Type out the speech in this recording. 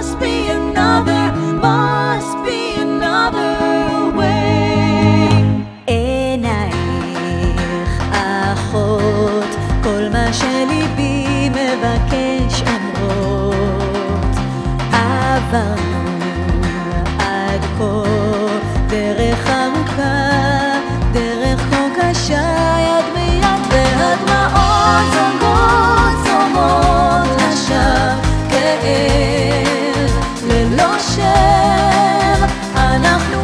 must be another, must be another way. עינייך אחות, כל מה שליבי מבקש אמרות. עברנו עד כה דרך ארוכה, דרך כה קשה. השם אנחנו